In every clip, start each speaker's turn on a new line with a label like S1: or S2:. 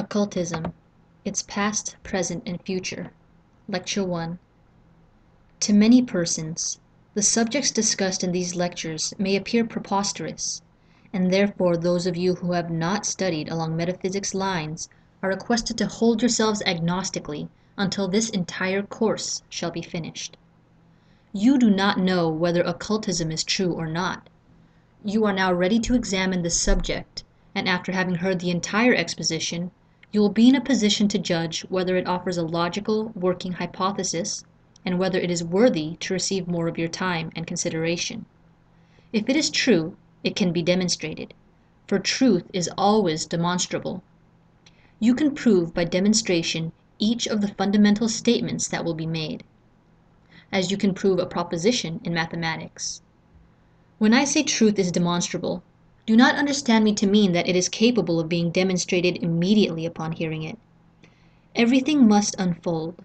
S1: Occultism Its Past, Present, and Future Lecture I To many persons the subjects discussed in these lectures may appear preposterous, and therefore those of you who have not studied along metaphysics lines are requested to hold yourselves agnostically until this entire course shall be finished. You do not know whether occultism is true or not. You are now ready to examine the subject, and after having heard the entire exposition, you will be in a position to judge whether it offers a logical working hypothesis and whether it is worthy to receive more of your time and consideration. If it is true, it can be demonstrated, for truth is always demonstrable. You can prove by demonstration each of the fundamental statements that will be made, as you can prove a proposition in mathematics. When I say truth is demonstrable, do not understand me to mean that it is capable of being demonstrated immediately upon hearing it. Everything must unfold.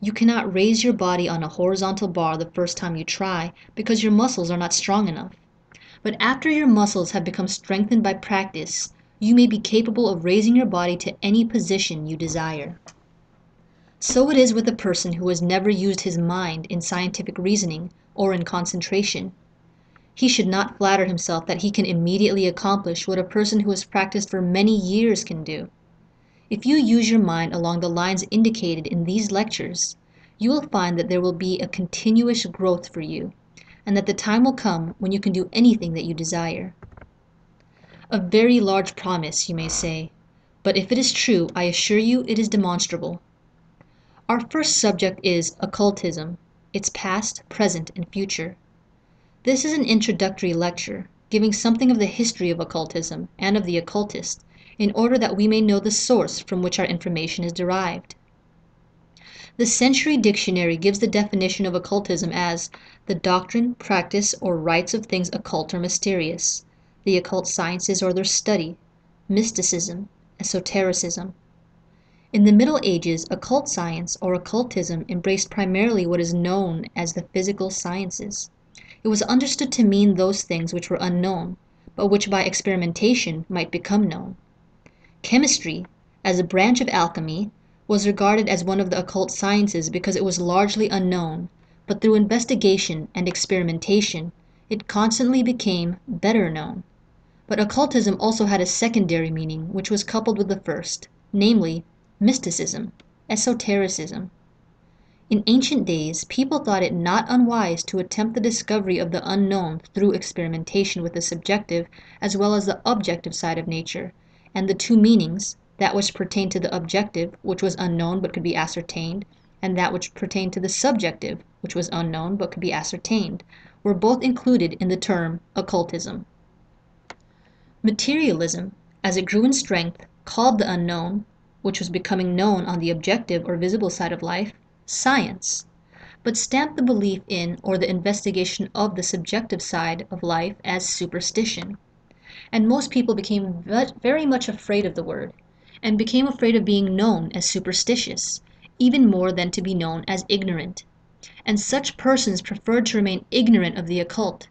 S1: You cannot raise your body on a horizontal bar the first time you try because your muscles are not strong enough. But after your muscles have become strengthened by practice, you may be capable of raising your body to any position you desire. So it is with a person who has never used his mind in scientific reasoning or in concentration. He should not flatter himself that he can immediately accomplish what a person who has practiced for many years can do. If you use your mind along the lines indicated in these lectures, you will find that there will be a continuous growth for you, and that the time will come when you can do anything that you desire. A very large promise, you may say, but if it is true, I assure you it is demonstrable. Our first subject is occultism, its past, present, and future. This is an introductory lecture, giving something of the history of occultism and of the occultist, in order that we may know the source from which our information is derived. The Century Dictionary gives the definition of occultism as the doctrine, practice, or rites of things occult or mysterious, the occult sciences or their study, mysticism, esotericism. In the Middle Ages, occult science or occultism embraced primarily what is known as the physical sciences. It was understood to mean those things which were unknown, but which by experimentation might become known. Chemistry, as a branch of alchemy, was regarded as one of the occult sciences because it was largely unknown, but through investigation and experimentation it constantly became better known. But occultism also had a secondary meaning which was coupled with the first, namely, mysticism, esotericism. In ancient days people thought it not unwise to attempt the discovery of the unknown through experimentation with the subjective as well as the objective side of nature, and the two meanings, that which pertained to the objective, which was unknown but could be ascertained, and that which pertained to the subjective, which was unknown but could be ascertained, were both included in the term occultism. Materialism, as it grew in strength, called the unknown, which was becoming known on the objective or visible side of life, science, but stamped the belief in or the investigation of the subjective side of life as superstition. And most people became very much afraid of the word, and became afraid of being known as superstitious, even more than to be known as ignorant. And such persons preferred to remain ignorant of the occult.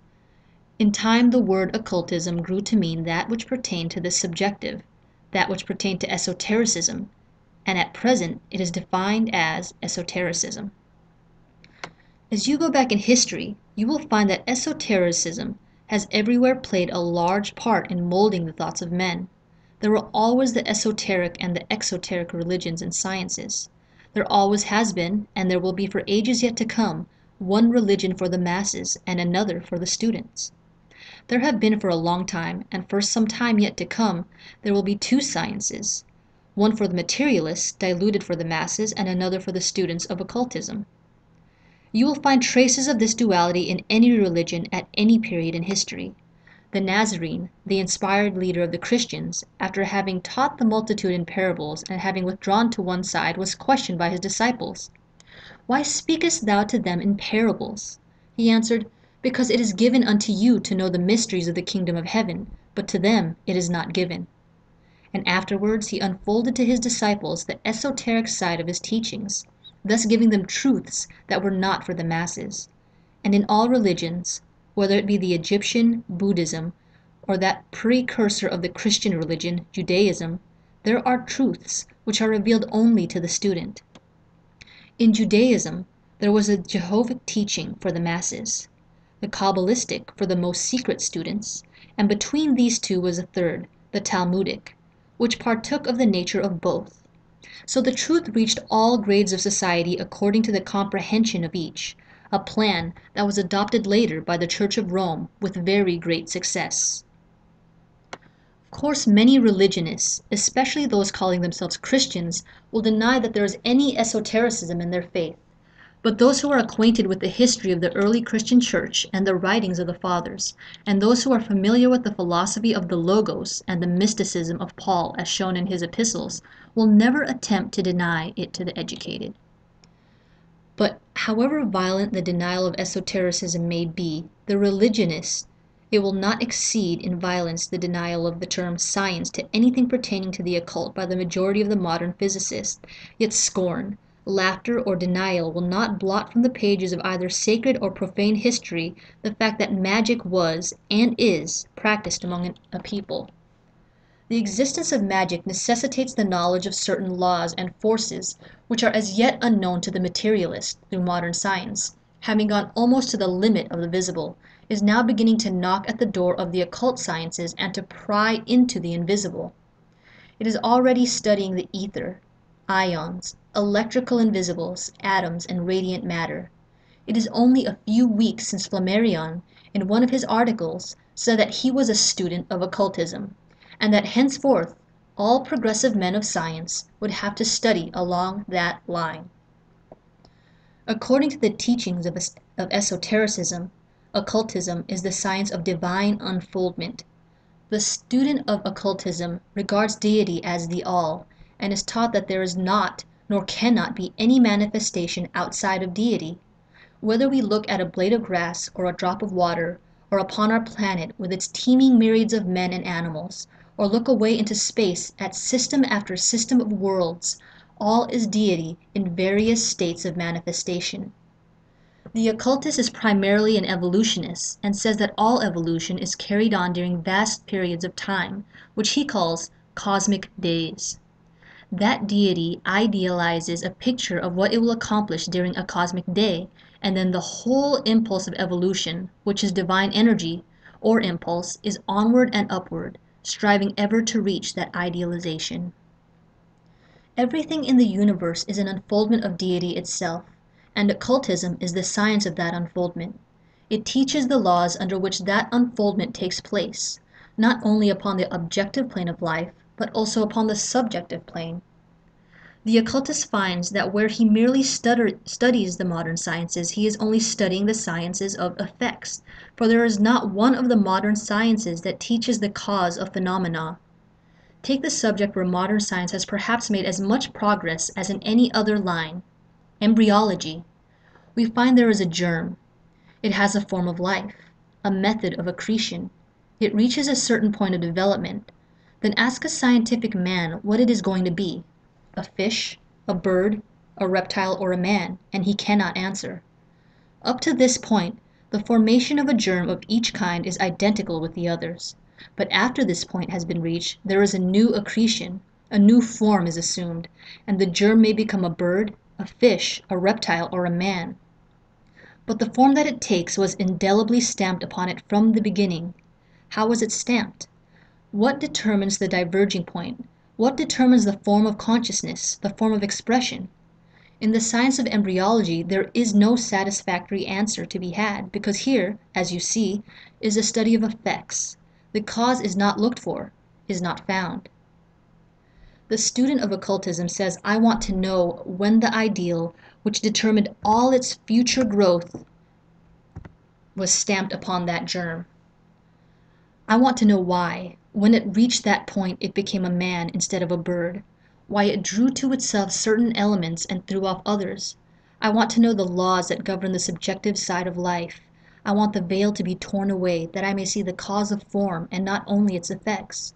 S1: In time the word occultism grew to mean that which pertained to the subjective, that which pertained to esotericism, and at present it is defined as esotericism. As you go back in history, you will find that esotericism has everywhere played a large part in molding the thoughts of men. There were always the esoteric and the exoteric religions and sciences. There always has been, and there will be for ages yet to come, one religion for the masses and another for the students. There have been for a long time, and for some time yet to come, there will be two sciences, one for the materialists, diluted for the masses, and another for the students of occultism. You will find traces of this duality in any religion at any period in history. The Nazarene, the inspired leader of the Christians, after having taught the multitude in parables and having withdrawn to one side, was questioned by his disciples, Why speakest thou to them in parables? He answered, Because it is given unto you to know the mysteries of the kingdom of heaven, but to them it is not given and afterwards he unfolded to his disciples the esoteric side of his teachings, thus giving them truths that were not for the masses. And in all religions, whether it be the Egyptian, Buddhism, or that precursor of the Christian religion, Judaism, there are truths which are revealed only to the student. In Judaism there was a Jehovic teaching for the masses, the Kabbalistic for the most secret students, and between these two was a third, the Talmudic, which partook of the nature of both. So the truth reached all grades of society according to the comprehension of each, a plan that was adopted later by the Church of Rome with very great success. Of course many religionists, especially those calling themselves Christians, will deny that there is any esotericism in their faith. But those who are acquainted with the history of the early Christian church and the writings of the fathers, and those who are familiar with the philosophy of the Logos and the mysticism of Paul as shown in his epistles, will never attempt to deny it to the educated. But however violent the denial of esotericism may be, the religionist it will not exceed in violence the denial of the term science to anything pertaining to the occult by the majority of the modern physicists, yet scorn, laughter or denial will not blot from the pages of either sacred or profane history the fact that magic was and is practiced among a people. The existence of magic necessitates the knowledge of certain laws and forces which are as yet unknown to the materialist through modern science, having gone almost to the limit of the visible is now beginning to knock at the door of the occult sciences and to pry into the invisible. It is already studying the ether, ions, electrical invisibles, atoms and radiant matter. It is only a few weeks since Flammarion, in one of his articles, said that he was a student of occultism, and that henceforth all progressive men of science would have to study along that line. According to the teachings of, of esotericism, occultism is the science of divine unfoldment. The student of occultism regards deity as the all, and is taught that there is not nor cannot be any manifestation outside of deity. Whether we look at a blade of grass or a drop of water, or upon our planet with its teeming myriads of men and animals, or look away into space at system after system of worlds, all is deity in various states of manifestation. The occultist is primarily an evolutionist and says that all evolution is carried on during vast periods of time, which he calls cosmic days. That deity idealizes a picture of what it will accomplish during a cosmic day, and then the whole impulse of evolution, which is divine energy, or impulse, is onward and upward, striving ever to reach that idealization. Everything in the universe is an unfoldment of deity itself and occultism is the science of that unfoldment. It teaches the laws under which that unfoldment takes place, not only upon the objective plane of life, but also upon the subjective plane. The occultist finds that where he merely stutter, studies the modern sciences he is only studying the sciences of effects, for there is not one of the modern sciences that teaches the cause of phenomena. Take the subject where modern science has perhaps made as much progress as in any other line, embryology, we find there is a germ. It has a form of life, a method of accretion. It reaches a certain point of development. Then ask a scientific man what it is going to be a fish, a bird, a reptile, or a man, and he cannot answer. Up to this point, the formation of a germ of each kind is identical with the others. But after this point has been reached, there is a new accretion, a new form is assumed, and the germ may become a bird, a fish, a reptile, or a man. But the form that it takes was indelibly stamped upon it from the beginning. How was it stamped? What determines the diverging point? What determines the form of consciousness, the form of expression? In the science of embryology there is no satisfactory answer to be had, because here, as you see, is a study of effects. The cause is not looked for, is not found. The student of occultism says I want to know when the ideal, which determined all its future growth, was stamped upon that germ. I want to know why, when it reached that point it became a man instead of a bird, why it drew to itself certain elements and threw off others. I want to know the laws that govern the subjective side of life. I want the veil to be torn away that I may see the cause of form and not only its effects.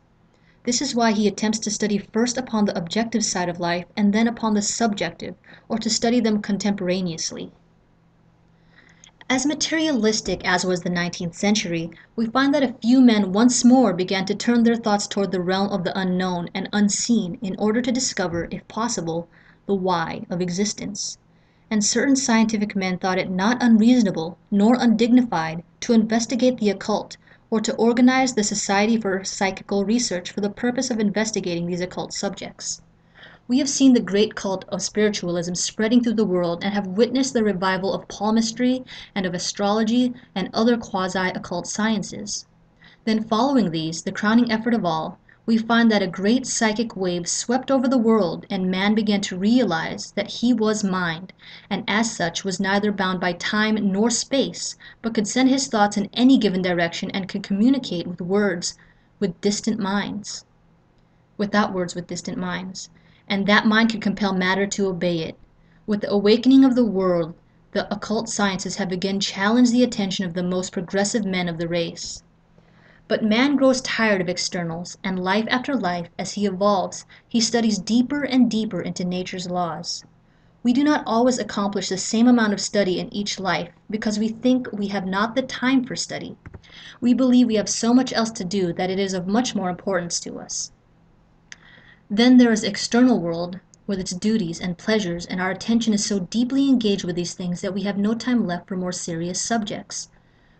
S1: This is why he attempts to study first upon the objective side of life and then upon the subjective, or to study them contemporaneously. As materialistic as was the nineteenth century, we find that a few men once more began to turn their thoughts toward the realm of the unknown and unseen in order to discover, if possible, the why of existence. And certain scientific men thought it not unreasonable nor undignified to investigate the occult or to organize the Society for Psychical Research for the purpose of investigating these occult subjects. We have seen the great cult of spiritualism spreading through the world and have witnessed the revival of palmistry and of astrology and other quasi occult sciences. Then following these, the crowning effort of all, we find that a great psychic wave swept over the world and man began to realize that he was mind, and as such was neither bound by time nor space, but could send his thoughts in any given direction and could communicate with words with distant minds. Without words with distant minds and that mind could compel matter to obey it. With the awakening of the world the occult sciences have again challenged the attention of the most progressive men of the race. But man grows tired of externals, and life after life, as he evolves, he studies deeper and deeper into nature's laws. We do not always accomplish the same amount of study in each life because we think we have not the time for study. We believe we have so much else to do that it is of much more importance to us. Then there is the external world, with its duties and pleasures, and our attention is so deeply engaged with these things that we have no time left for more serious subjects.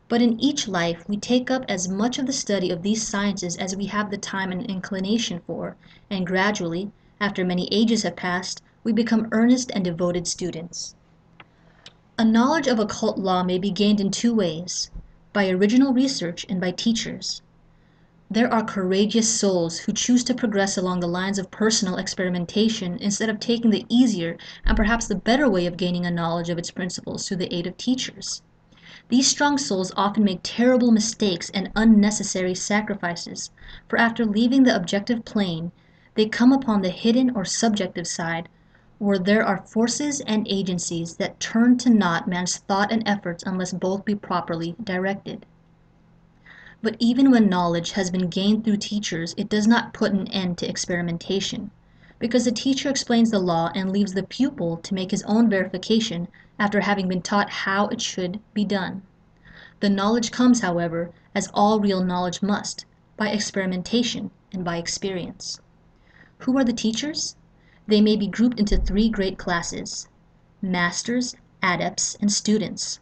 S1: But in each life we take up as much of the study of these sciences as we have the time and inclination for, and gradually, after many ages have passed, we become earnest and devoted students. A knowledge of occult law may be gained in two ways: by original research and by teachers. There are courageous souls who choose to progress along the lines of personal experimentation instead of taking the easier and perhaps the better way of gaining a knowledge of its principles through the aid of teachers. These strong souls often make terrible mistakes and unnecessary sacrifices, for after leaving the objective plane they come upon the hidden or subjective side where there are forces and agencies that turn to naught man's thought and efforts unless both be properly directed. But even when knowledge has been gained through teachers it does not put an end to experimentation, because the teacher explains the law and leaves the pupil to make his own verification after having been taught how it should be done. The knowledge comes, however, as all real knowledge must, by experimentation and by experience. Who are the teachers? They may be grouped into three great classes: masters, adepts, and students.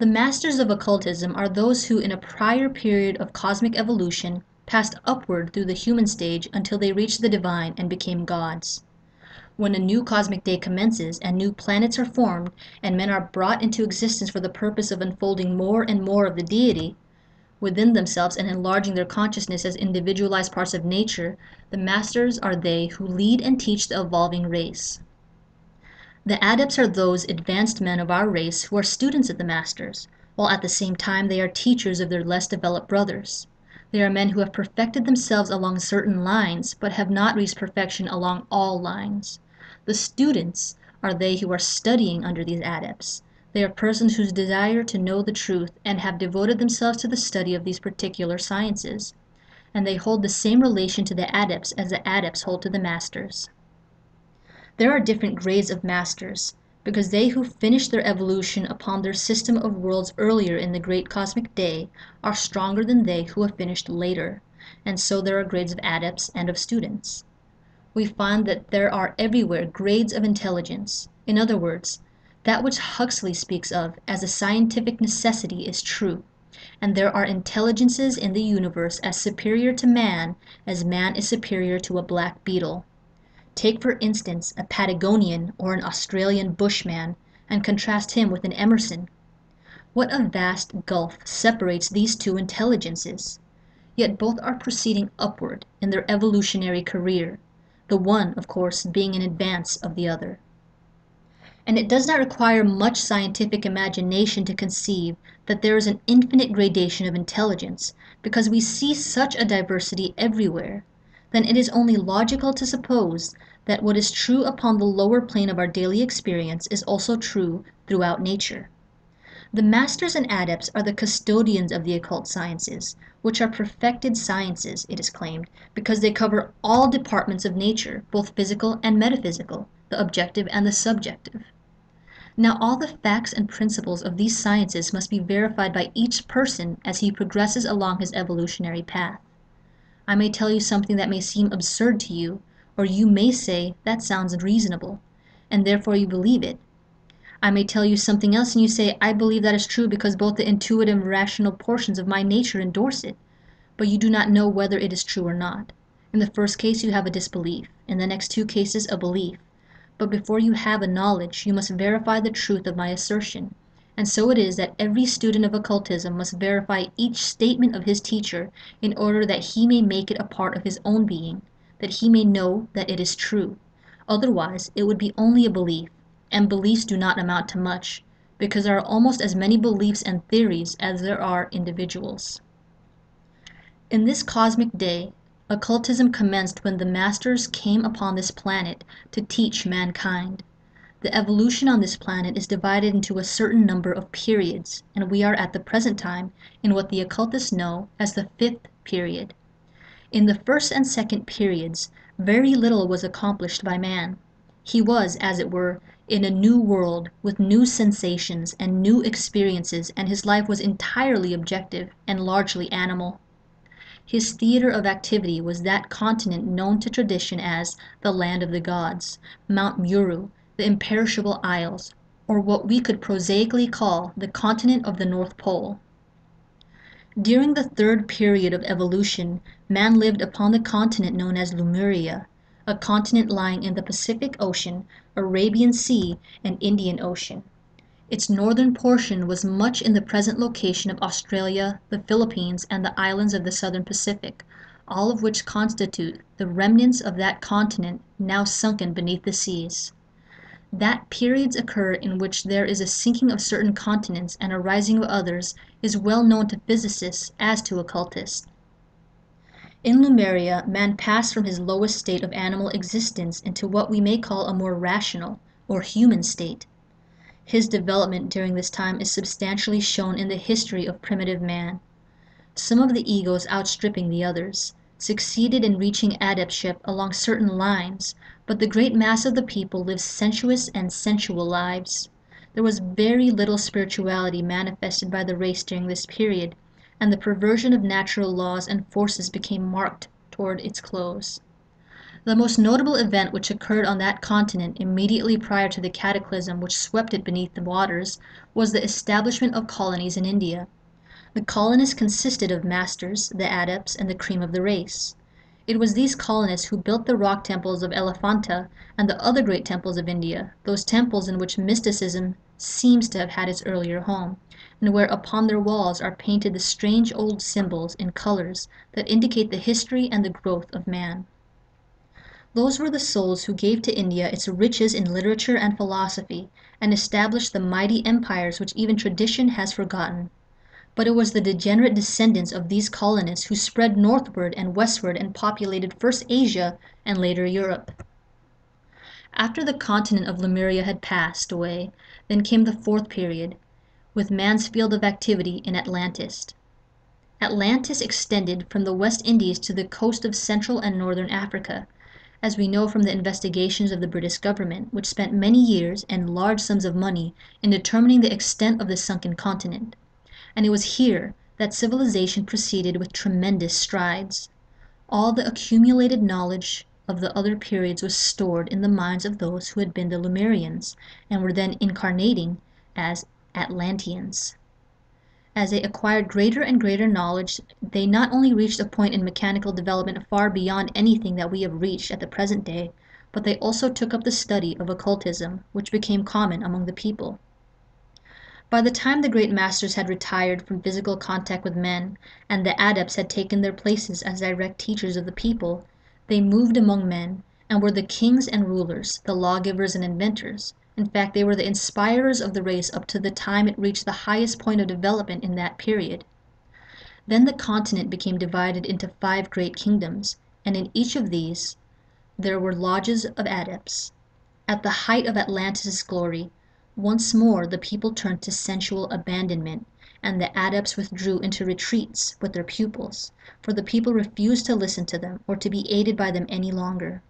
S1: The masters of occultism are those who in a prior period of cosmic evolution passed upward through the human stage until they reached the divine and became gods. When a new cosmic day commences and new planets are formed and men are brought into existence for the purpose of unfolding more and more of the deity within themselves and enlarging their consciousness as individualized parts of nature, the masters are they who lead and teach the evolving race. The adepts are those advanced men of our race who are students of the masters, while at the same time they are teachers of their less developed brothers. They are men who have perfected themselves along certain lines, but have not reached perfection along all lines. The students are they who are studying under these adepts. They are persons who desire to know the truth and have devoted themselves to the study of these particular sciences, and they hold the same relation to the adepts as the adepts hold to the masters. There are different grades of masters, because they who finish their evolution upon their system of worlds earlier in the great cosmic day are stronger than they who have finished later, and so there are grades of adepts and of students. We find that there are everywhere grades of intelligence; in other words, that which Huxley speaks of as a scientific necessity is true, and there are intelligences in the universe as superior to man as man is superior to a black beetle. Take for instance a Patagonian or an Australian bushman and contrast him with an Emerson. What a vast gulf separates these two intelligences! Yet both are proceeding upward in their evolutionary career, the one, of course, being in advance of the other. And it does not require much scientific imagination to conceive that there is an infinite gradation of intelligence, because we see such a diversity everywhere then it is only logical to suppose that what is true upon the lower plane of our daily experience is also true throughout nature. The masters and adepts are the custodians of the occult sciences, which are perfected sciences, it is claimed, because they cover all departments of nature, both physical and metaphysical, the objective and the subjective. Now all the facts and principles of these sciences must be verified by each person as he progresses along his evolutionary path. I may tell you something that may seem absurd to you, or you may say that sounds reasonable, and therefore you believe it. I may tell you something else and you say I believe that is true because both the intuitive and rational portions of my nature endorse it, but you do not know whether it is true or not. In the first case you have a disbelief, in the next two cases a belief but before you have a knowledge you must verify the truth of my assertion, and so it is that every student of occultism must verify each statement of his teacher in order that he may make it a part of his own being, that he may know that it is true. Otherwise it would be only a belief, and beliefs do not amount to much, because there are almost as many beliefs and theories as there are individuals. In this cosmic day Occultism commenced when the Masters came upon this planet to teach mankind. The evolution on this planet is divided into a certain number of periods, and we are at the present time in what the occultists know as the fifth period. In the first and second periods very little was accomplished by man. He was, as it were, in a new world, with new sensations and new experiences, and his life was entirely objective and largely animal. His theater of activity was that continent known to tradition as the Land of the Gods, Mount Meru, the Imperishable Isles, or what we could prosaically call the continent of the North Pole. During the third period of evolution man lived upon the continent known as Lemuria, a continent lying in the Pacific Ocean, Arabian Sea, and Indian Ocean. Its northern portion was much in the present location of Australia, the Philippines, and the islands of the southern Pacific, all of which constitute the remnants of that continent now sunken beneath the seas. That periods occur in which there is a sinking of certain continents and a rising of others is well known to physicists as to occultists. In Lemuria man passed from his lowest state of animal existence into what we may call a more rational, or human state. His development during this time is substantially shown in the history of primitive man. Some of the egos outstripping the others, succeeded in reaching adeptship along certain lines, but the great mass of the people lived sensuous and sensual lives. There was very little spirituality manifested by the race during this period, and the perversion of natural laws and forces became marked toward its close. The most notable event which occurred on that continent immediately prior to the cataclysm which swept it beneath the waters was the establishment of colonies in India. The colonists consisted of masters, the adepts, and the cream of the race. It was these colonists who built the rock temples of Elephanta and the other great temples of India, those temples in which mysticism seems to have had its earlier home, and where upon their walls are painted the strange old symbols in colors that indicate the history and the growth of man. Those were the souls who gave to India its riches in literature and philosophy, and established the mighty empires which even tradition has forgotten. But it was the degenerate descendants of these colonists who spread northward and westward and populated first Asia and later Europe. After the continent of Lemuria had passed away, then came the fourth period, with man's field of activity in Atlantis. Atlantis extended from the West Indies to the coast of Central and Northern Africa as we know from the investigations of the British government, which spent many years and large sums of money in determining the extent of the sunken continent. And it was here that civilization proceeded with tremendous strides. All the accumulated knowledge of the other periods was stored in the minds of those who had been the Lemurians and were then incarnating as Atlanteans. As they acquired greater and greater knowledge they not only reached a point in mechanical development far beyond anything that we have reached at the present day, but they also took up the study of occultism, which became common among the people. By the time the great masters had retired from physical contact with men, and the adepts had taken their places as direct teachers of the people, they moved among men, and were the kings and rulers, the lawgivers and inventors. In fact, they were the inspirers of the race up to the time it reached the highest point of development in that period. Then the continent became divided into five great kingdoms, and in each of these there were lodges of adepts. At the height of Atlantis' glory, once more the people turned to sensual abandonment, and the adepts withdrew into retreats with their pupils, for the people refused to listen to them or to be aided by them any longer.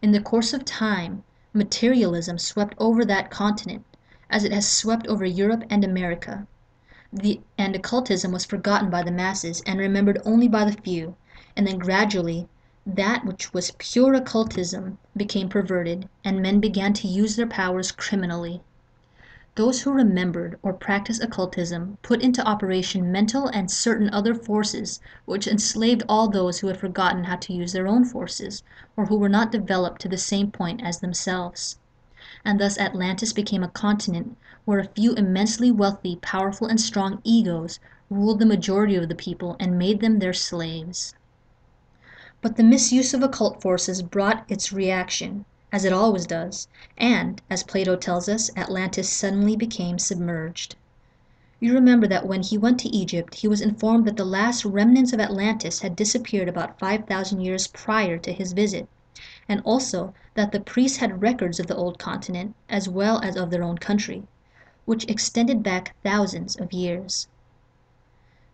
S1: In the course of time materialism swept over that continent, as it has swept over Europe and America. The, and occultism was forgotten by the masses and remembered only by the few, and then gradually that which was pure occultism became perverted, and men began to use their powers criminally. Those who remembered or practiced occultism put into operation mental and certain other forces which enslaved all those who had forgotten how to use their own forces, or who were not developed to the same point as themselves. And thus Atlantis became a continent where a few immensely wealthy, powerful, and strong egos ruled the majority of the people and made them their slaves. But the misuse of occult forces brought its reaction as it always does, and, as Plato tells us, Atlantis suddenly became submerged. You remember that when he went to Egypt he was informed that the last remnants of Atlantis had disappeared about 5,000 years prior to his visit, and also that the priests had records of the old continent as well as of their own country, which extended back thousands of years.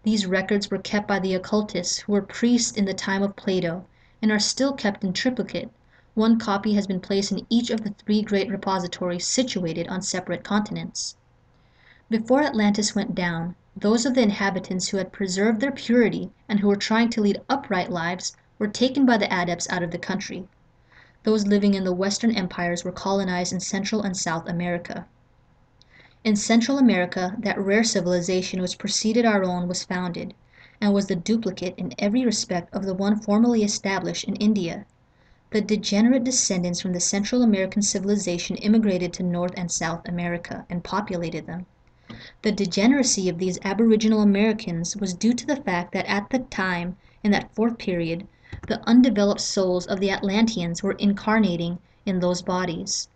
S1: These records were kept by the occultists who were priests in the time of Plato and are still kept in triplicate one copy has been placed in each of the three great repositories situated on separate continents. Before Atlantis went down, those of the inhabitants who had preserved their purity and who were trying to lead upright lives were taken by the adepts out of the country. Those living in the Western empires were colonized in Central and South America. In Central America, that rare civilization which preceded our own was founded, and was the duplicate in every respect of the one formerly established in India the degenerate descendants from the Central American civilization immigrated to North and South America and populated them. The degeneracy of these aboriginal Americans was due to the fact that at the time, in that fourth period, the undeveloped souls of the Atlanteans were incarnating in those bodies.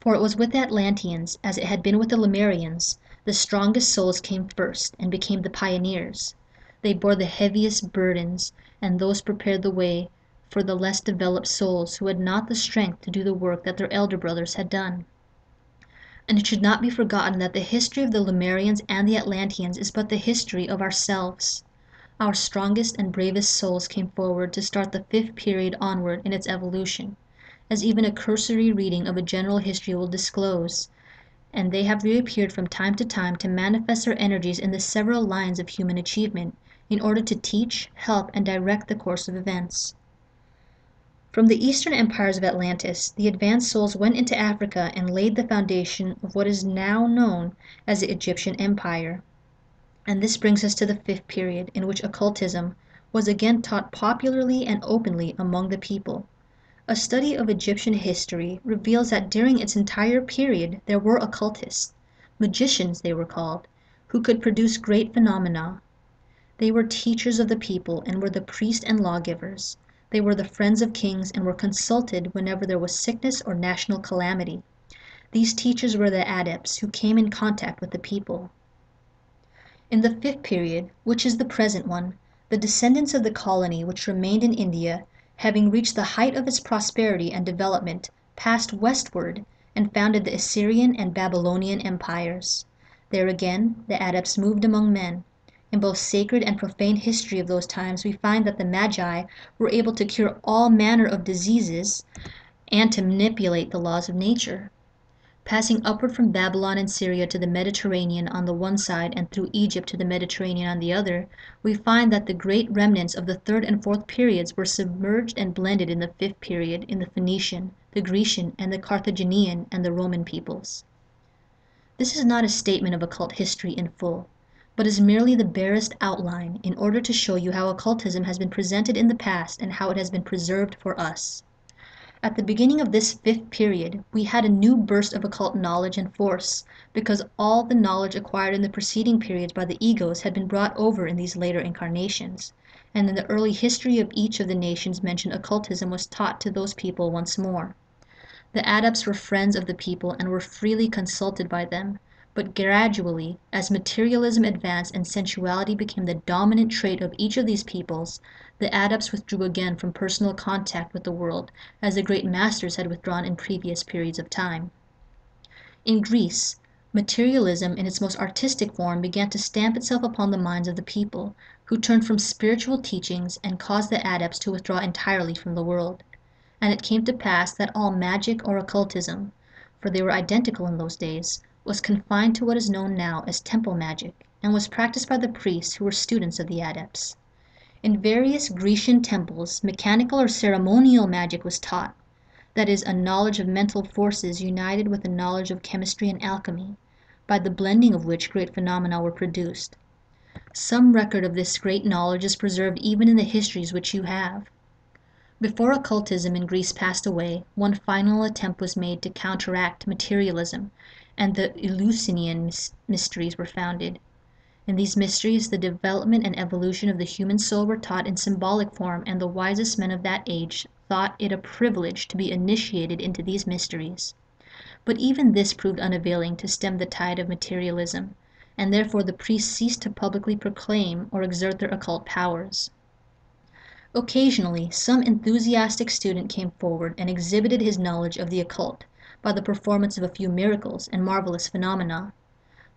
S1: For it was with the Atlanteans, as it had been with the Lemurians, the strongest souls came first and became the pioneers. They bore the heaviest burdens, and those prepared the way for the less developed souls who had not the strength to do the work that their elder brothers had done. And it should not be forgotten that the history of the Lemurians and the Atlanteans is but the history of ourselves. Our strongest and bravest souls came forward to start the fifth period onward in its evolution, as even a cursory reading of a general history will disclose, and they have reappeared from time to time to manifest their energies in the several lines of human achievement, in order to teach, help, and direct the course of events. From the eastern empires of Atlantis the advanced souls went into Africa and laid the foundation of what is now known as the Egyptian Empire. And this brings us to the fifth period, in which occultism was again taught popularly and openly among the people. A study of Egyptian history reveals that during its entire period there were occultists magicians they were called who could produce great phenomena. They were teachers of the people and were the priests and lawgivers. They were the friends of kings and were consulted whenever there was sickness or national calamity. These teachers were the adepts who came in contact with the people. In the fifth period, which is the present one, the descendants of the colony which remained in India, having reached the height of its prosperity and development, passed westward and founded the Assyrian and Babylonian empires. There again the adepts moved among men. In both sacred and profane history of those times we find that the Magi were able to cure all manner of diseases and to manipulate the laws of nature. Passing upward from Babylon and Syria to the Mediterranean on the one side and through Egypt to the Mediterranean on the other, we find that the great remnants of the third and fourth periods were submerged and blended in the fifth period in the Phoenician, the Grecian, and the Carthaginian and the Roman peoples. This is not a statement of occult history in full but is merely the barest outline in order to show you how occultism has been presented in the past and how it has been preserved for us. At the beginning of this fifth period we had a new burst of occult knowledge and force, because all the knowledge acquired in the preceding periods by the egos had been brought over in these later incarnations, and in the early history of each of the nations mentioned occultism was taught to those people once more. The adepts were friends of the people and were freely consulted by them, but gradually, as materialism advanced and sensuality became the dominant trait of each of these peoples, the adepts withdrew again from personal contact with the world, as the great masters had withdrawn in previous periods of time. In Greece, materialism in its most artistic form began to stamp itself upon the minds of the people, who turned from spiritual teachings and caused the adepts to withdraw entirely from the world. And it came to pass that all magic or occultism, for they were identical in those days, was confined to what is known now as temple magic and was practiced by the priests who were students of the adepts. In various Grecian temples mechanical or ceremonial magic was taught, that is, a knowledge of mental forces united with a knowledge of chemistry and alchemy, by the blending of which great phenomena were produced. Some record of this great knowledge is preserved even in the histories which you have. Before occultism in Greece passed away, one final attempt was made to counteract materialism, and the Eleusinian mysteries were founded. In these mysteries the development and evolution of the human soul were taught in symbolic form and the wisest men of that age thought it a privilege to be initiated into these mysteries. But even this proved unavailing to stem the tide of materialism, and therefore the priests ceased to publicly proclaim or exert their occult powers. Occasionally some enthusiastic student came forward and exhibited his knowledge of the occult by the performance of a few miracles and marvelous phenomena,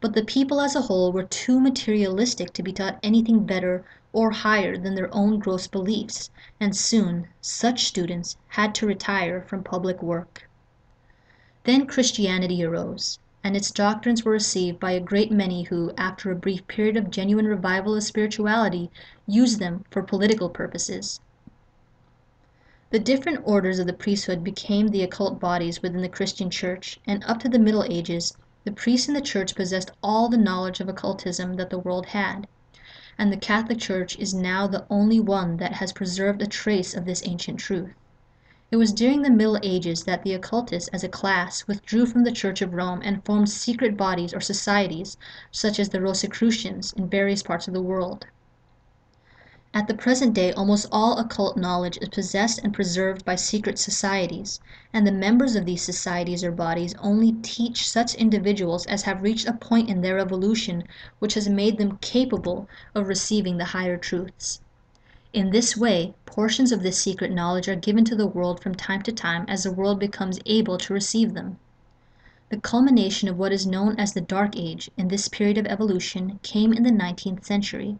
S1: but the people as a whole were too materialistic to be taught anything better or higher than their own gross beliefs, and soon such students had to retire from public work. Then Christianity arose, and its doctrines were received by a great many who, after a brief period of genuine revival of spirituality, used them for political purposes. The different orders of the priesthood became the occult bodies within the Christian Church, and up to the Middle Ages the priests in the Church possessed all the knowledge of occultism that the world had, and the Catholic Church is now the only one that has preserved a trace of this ancient truth. It was during the Middle Ages that the occultists as a class withdrew from the Church of Rome and formed secret bodies or societies, such as the Rosicrucians, in various parts of the world. At the present day almost all occult knowledge is possessed and preserved by secret societies, and the members of these societies or bodies only teach such individuals as have reached a point in their evolution which has made them capable of receiving the higher truths. In this way portions of this secret knowledge are given to the world from time to time as the world becomes able to receive them. The culmination of what is known as the Dark Age in this period of evolution came in the nineteenth century,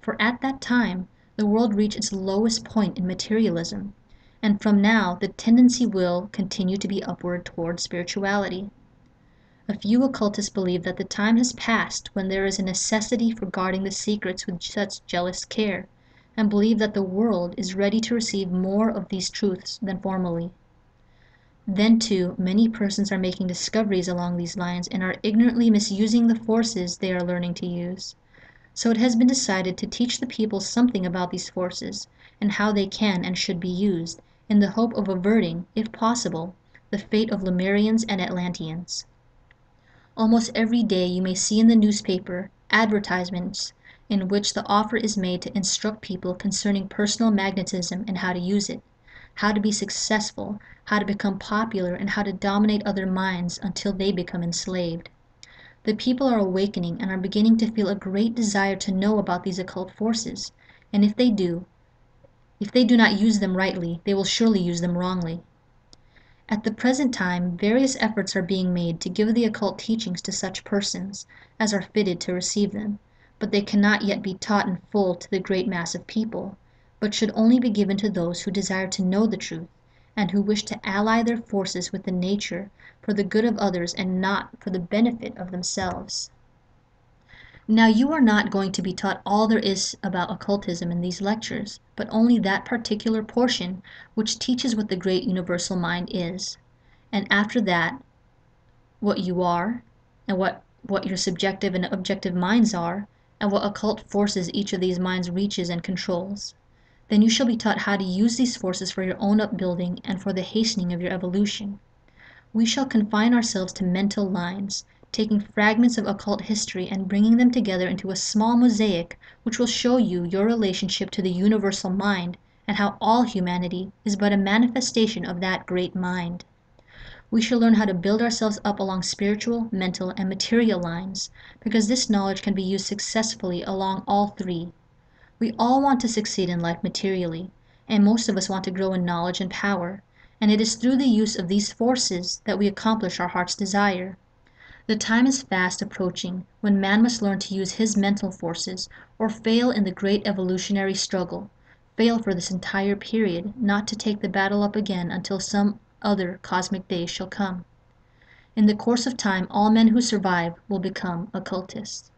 S1: for at that time the world reached its lowest point in materialism, and from now the tendency will continue to be upward toward spirituality. A few occultists believe that the time has passed when there is a necessity for guarding the secrets with such jealous care and believe that the world is ready to receive more of these truths than formerly. Then, too, many persons are making discoveries along these lines and are ignorantly misusing the forces they are learning to use. So it has been decided to teach the people something about these forces, and how they can and should be used, in the hope of averting, if possible, the fate of Lemurians and Atlanteans. Almost every day you may see in the newspaper advertisements in which the offer is made to instruct people concerning personal magnetism and how to use it, how to be successful, how to become popular, and how to dominate other minds until they become enslaved. The people are awakening and are beginning to feel a great desire to know about these occult forces, and if they do, if they do not use them rightly, they will surely use them wrongly. At the present time various efforts are being made to give the occult teachings to such persons as are fitted to receive them. But they cannot yet be taught in full to the great mass of people, but should only be given to those who desire to know the truth, and who wish to ally their forces with the nature for the good of others and not for the benefit of themselves. Now you are not going to be taught all there is about occultism in these lectures, but only that particular portion which teaches what the great universal mind is, and after that what you are, and what, what your subjective and objective minds are, and what occult forces each of these minds reaches and controls. Then you shall be taught how to use these forces for your own upbuilding and for the hastening of your evolution. We shall confine ourselves to mental lines, taking fragments of occult history and bringing them together into a small mosaic which will show you your relationship to the universal mind and how all humanity is but a manifestation of that great mind we shall learn how to build ourselves up along spiritual, mental, and material lines, because this knowledge can be used successfully along all three. We all want to succeed in life materially, and most of us want to grow in knowledge and power, and it is through the use of these forces that we accomplish our heart's desire. The time is fast approaching when man must learn to use his mental forces or fail in the great evolutionary struggle, fail for this entire period, not to take the battle up again until some other cosmic day shall come. in the course of time all men who survive will become occultists.